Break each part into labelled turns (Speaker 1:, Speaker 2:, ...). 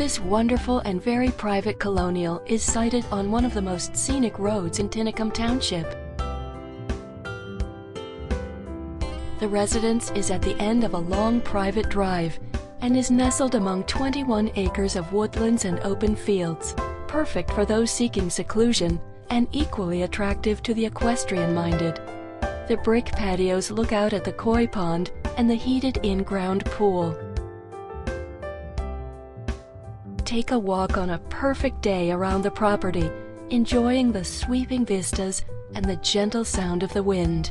Speaker 1: This wonderful and very private colonial is sited on one of the most scenic roads in Tinicum Township. The residence is at the end of a long private drive and is nestled among 21 acres of woodlands and open fields, perfect for those seeking seclusion and equally attractive to the equestrian-minded. The brick patios look out at the koi pond and the heated in-ground pool. Take a walk on a perfect day around the property, enjoying the sweeping vistas and the gentle sound of the wind.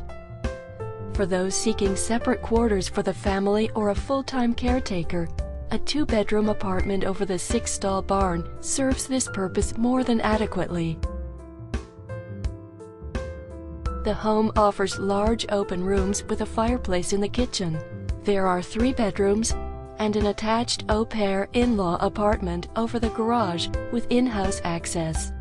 Speaker 1: For those seeking separate quarters for the family or a full-time caretaker, a two-bedroom apartment over the six-stall barn serves this purpose more than adequately. The home offers large open rooms with a fireplace in the kitchen. There are three bedrooms and an attached au pair in-law apartment over the garage with in-house access.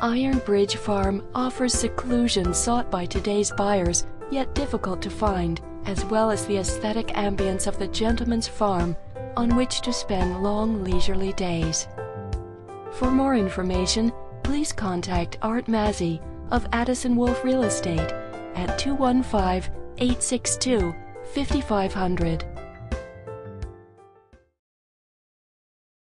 Speaker 1: Iron Bridge Farm offers seclusion sought by today's buyers, yet difficult to find, as well as the aesthetic ambience of the gentleman's farm on which to spend long leisurely days. For more information, please contact Art Mazzei of Addison Wolfe Real Estate at 215 862 5500.